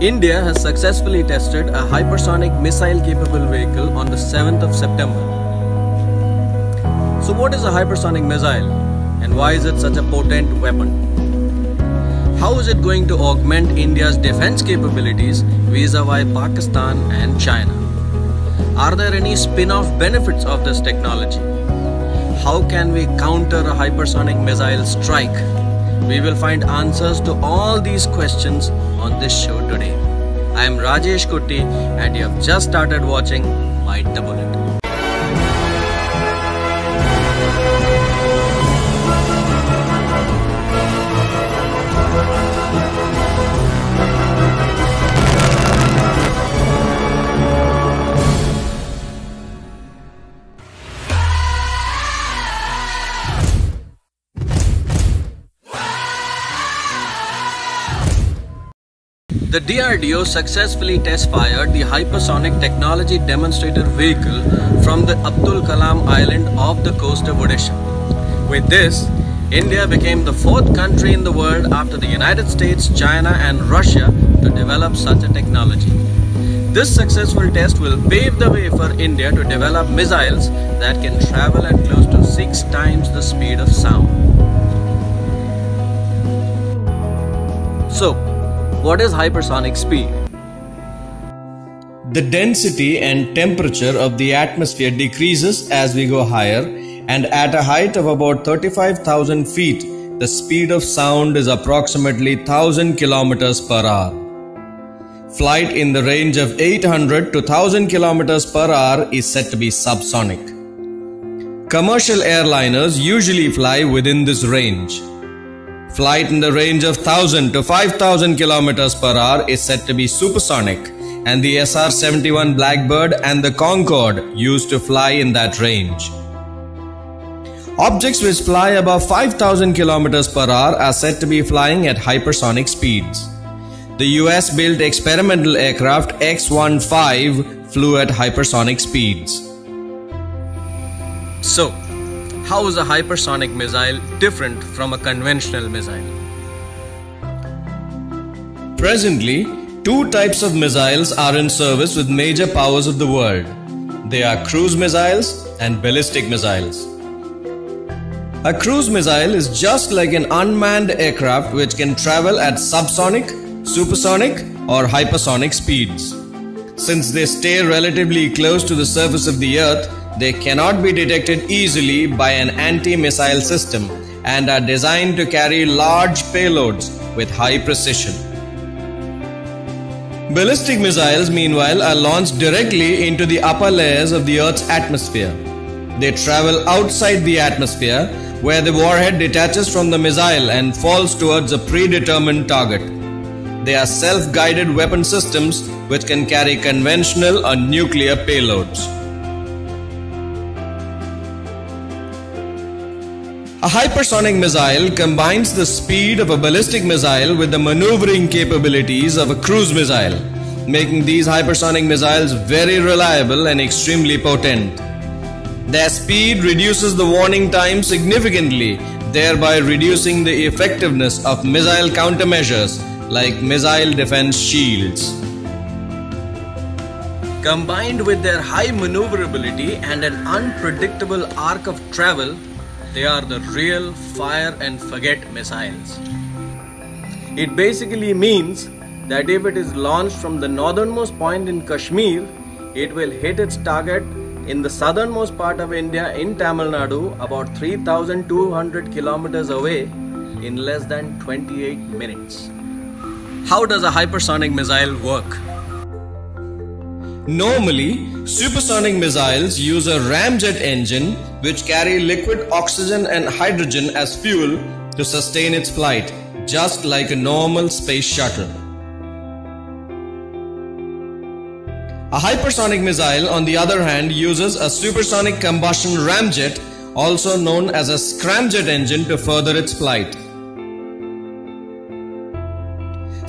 India has successfully tested a hypersonic missile capable vehicle on the 7th of September. So, what is a hypersonic missile and why is it such a potent weapon? How is it going to augment India's defense capabilities vis a vis Pakistan and China? Are there any spin off benefits of this technology? How can we counter a hypersonic missile strike? We will find answers to all these questions on this show today. I am Rajesh Kutty and you have just started watching Bite the Bullet. The DRDO successfully test fired the hypersonic technology demonstrator vehicle from the Abdul Kalam Island off the coast of Odisha. With this, India became the fourth country in the world after the United States, China, and Russia to develop such a technology. This successful test will pave the way for India to develop missiles that can travel at close to six times the speed of sound. So, what is hypersonic speed? The density and temperature of the atmosphere decreases as we go higher, and at a height of about 35,000 feet, the speed of sound is approximately 1000 kilometers per hour. Flight in the range of 800 to 1000 kilometers per hour is said to be subsonic. Commercial airliners usually fly within this range. Flight in the range of 1000 to 5000 kilometers per hour is said to be supersonic, and the SR 71 Blackbird and the Concorde used to fly in that range. Objects which fly above 5000 kilometers per hour are said to be flying at hypersonic speeds. The US built experimental aircraft X 15 flew at hypersonic speeds. So, how is a hypersonic missile different from a conventional missile? Presently, two types of missiles are in service with major powers of the world. They are cruise missiles and ballistic missiles. A cruise missile is just like an unmanned aircraft which can travel at subsonic, supersonic, or hypersonic speeds. Since they stay relatively close to the surface of the earth, they cannot be detected easily by an anti-missile system and are designed to carry large payloads with high precision. Ballistic missiles, meanwhile, are launched directly into the upper layers of the Earth's atmosphere. They travel outside the atmosphere, where the warhead detaches from the missile and falls towards a predetermined target. They are self guided weapon systems which can carry conventional or nuclear payloads. A hypersonic missile combines the speed of a ballistic missile with the maneuvering capabilities of a cruise missile, making these hypersonic missiles very reliable and extremely potent. Their speed reduces the warning time significantly, thereby reducing the effectiveness of missile countermeasures like missile defense shields. Combined with their high maneuverability and an unpredictable arc of travel, they are the real fire and forget missiles. It basically means that if it is launched from the northernmost point in Kashmir, it will hit its target in the southernmost part of India in Tamil Nadu, about 3200 kilometers away, in less than 28 minutes. How does a hypersonic missile work? Normally, supersonic missiles use a ramjet engine which carry liquid oxygen and hydrogen as fuel to sustain its flight, just like a normal space shuttle. A hypersonic missile, on the other hand, uses a supersonic combustion ramjet, also known as a scramjet engine, to further its flight.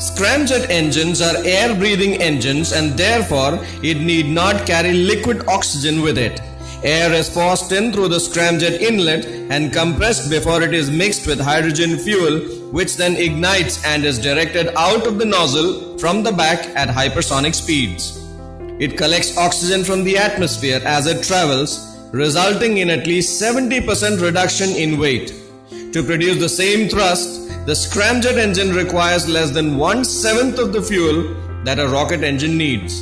Scramjet engines are air breathing engines and therefore it need not carry liquid oxygen with it. Air is forced in through the scramjet inlet and compressed before it is mixed with hydrogen fuel which then ignites and is directed out of the nozzle from the back at hypersonic speeds. It collects oxygen from the atmosphere as it travels, resulting in at least 70% reduction in weight. To produce the same thrust, the scramjet engine requires less than one seventh of the fuel that a rocket engine needs.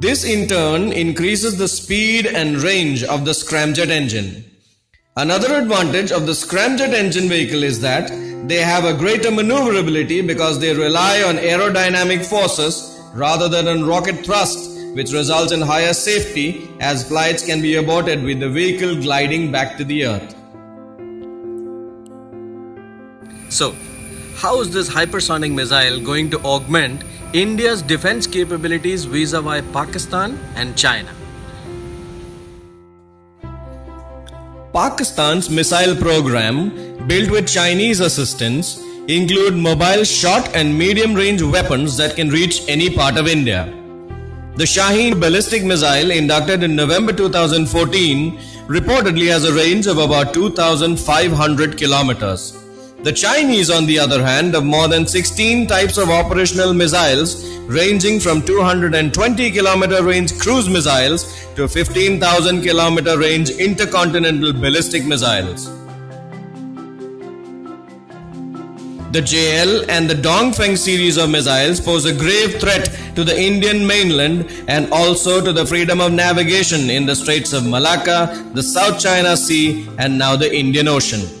This in turn increases the speed and range of the scramjet engine. Another advantage of the scramjet engine vehicle is that they have a greater maneuverability because they rely on aerodynamic forces rather than on rocket thrust which results in higher safety as flights can be aborted with the vehicle gliding back to the earth. So, how is this hypersonic missile going to augment India's defense capabilities vis-a-vis Pakistan and China. Pakistan's missile program, built with Chinese assistance, include mobile short and medium range weapons that can reach any part of India. The Shaheen ballistic missile inducted in November 2014 reportedly has a range of about 2500 kilometers. The Chinese, on the other hand, have more than 16 types of operational missiles, ranging from 220 km range cruise missiles to 15,000 km range intercontinental ballistic missiles. The JL and the Dongfeng series of missiles pose a grave threat to the Indian mainland and also to the freedom of navigation in the Straits of Malacca, the South China Sea, and now the Indian Ocean.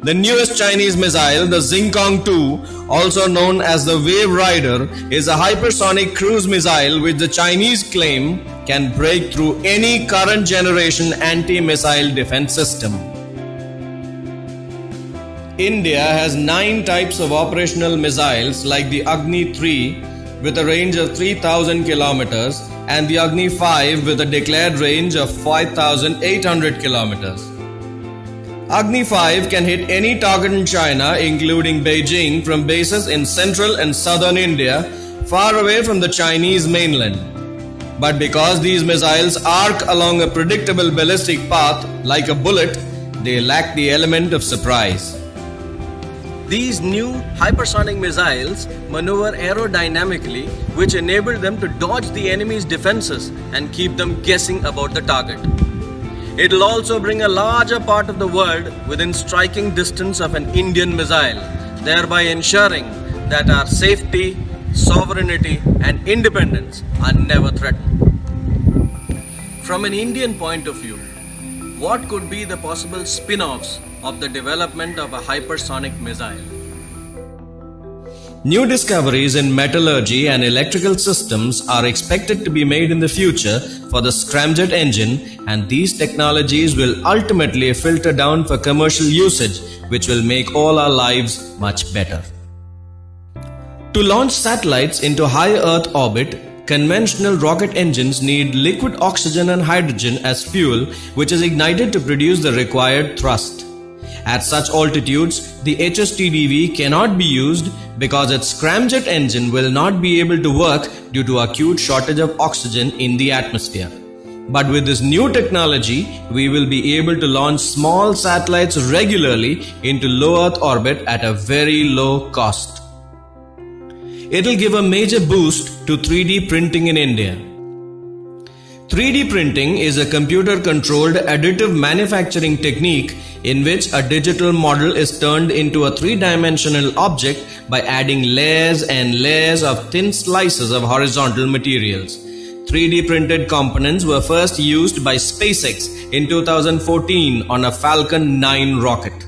The newest Chinese missile, the Xingkong 2, also known as the Wave Rider, is a hypersonic cruise missile which the Chinese claim can break through any current generation anti-missile defense system. India has nine types of operational missiles like the Agni 3 with a range of 3000 kilometers and the Agni 5 with a declared range of 5800 kilometers. Agni 5 can hit any target in China, including Beijing, from bases in central and southern India, far away from the Chinese mainland. But because these missiles arc along a predictable ballistic path like a bullet, they lack the element of surprise. These new hypersonic missiles maneuver aerodynamically, which enable them to dodge the enemy's defenses and keep them guessing about the target. It will also bring a larger part of the world within striking distance of an Indian missile, thereby ensuring that our safety, sovereignty and independence are never threatened. From an Indian point of view, what could be the possible spin-offs of the development of a hypersonic missile? New discoveries in metallurgy and electrical systems are expected to be made in the future for the scramjet engine and these technologies will ultimately filter down for commercial usage which will make all our lives much better. To launch satellites into high Earth orbit, conventional rocket engines need liquid oxygen and hydrogen as fuel which is ignited to produce the required thrust. At such altitudes, the HSTDV cannot be used because its scramjet engine will not be able to work due to acute shortage of oxygen in the atmosphere. But with this new technology, we will be able to launch small satellites regularly into low Earth orbit at a very low cost. It'll give a major boost to 3D printing in India. 3D printing is a computer controlled additive manufacturing technique in which a digital model is turned into a three-dimensional object by adding layers and layers of thin slices of horizontal materials. 3D printed components were first used by SpaceX in 2014 on a Falcon 9 rocket.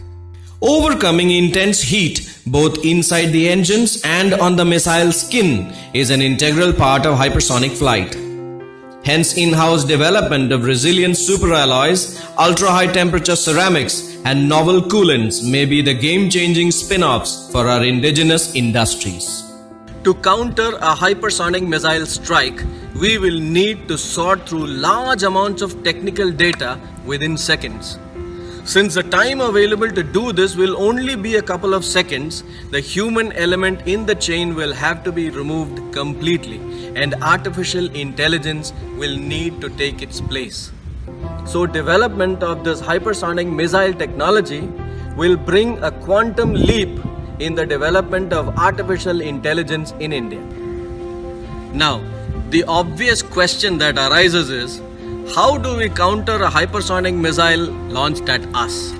Overcoming intense heat both inside the engines and on the missile skin is an integral part of hypersonic flight. Hence, in-house development of resilient superalloys, ultra-high temperature ceramics, and novel coolants may be the game-changing spin-offs for our indigenous industries. To counter a hypersonic missile strike, we will need to sort through large amounts of technical data within seconds. Since the time available to do this will only be a couple of seconds, the human element in the chain will have to be removed completely and artificial intelligence will need to take its place. So development of this hypersonic missile technology will bring a quantum leap in the development of artificial intelligence in India. Now, the obvious question that arises is how do we counter a hypersonic missile launched at us?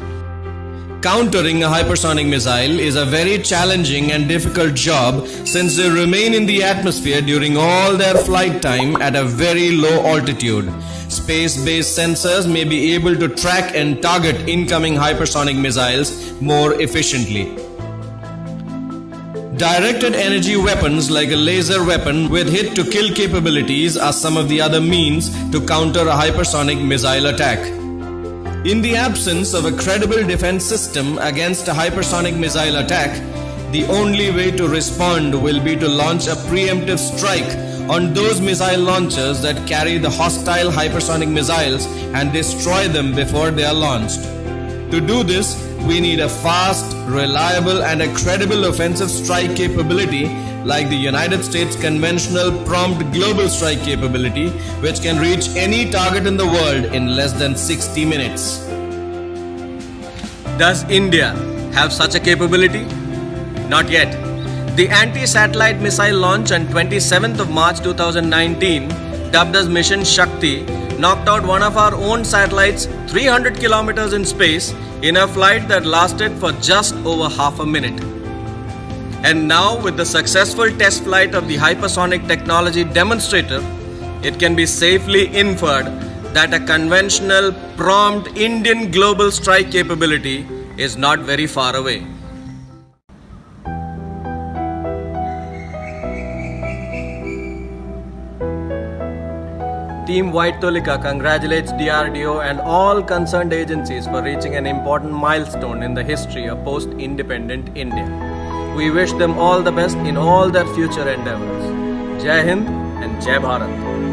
Countering a hypersonic missile is a very challenging and difficult job since they remain in the atmosphere during all their flight time at a very low altitude. Space-based sensors may be able to track and target incoming hypersonic missiles more efficiently. Directed energy weapons like a laser weapon with hit to kill capabilities are some of the other means to counter a hypersonic missile attack. In the absence of a credible defense system against a hypersonic missile attack, the only way to respond will be to launch a preemptive strike on those missile launchers that carry the hostile hypersonic missiles and destroy them before they are launched. To do this, we need a fast, reliable, and a credible offensive strike capability like the United States conventional prompt global strike capability, which can reach any target in the world in less than 60 minutes. Does India have such a capability? Not yet. The anti-satellite missile launch on 27th of March 2019, dubbed as Mission Shakti, knocked out one of our own satellites 300 kilometers in space in a flight that lasted for just over half a minute. And now, with the successful test flight of the hypersonic technology demonstrator, it can be safely inferred that a conventional prompt Indian global strike capability is not very far away. Team White Tolika congratulates DRDO and all concerned agencies for reaching an important milestone in the history of post independent India. We wish them all the best in all their future endeavors. Jai Hind and Jai Bharat.